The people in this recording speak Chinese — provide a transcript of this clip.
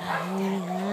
哎！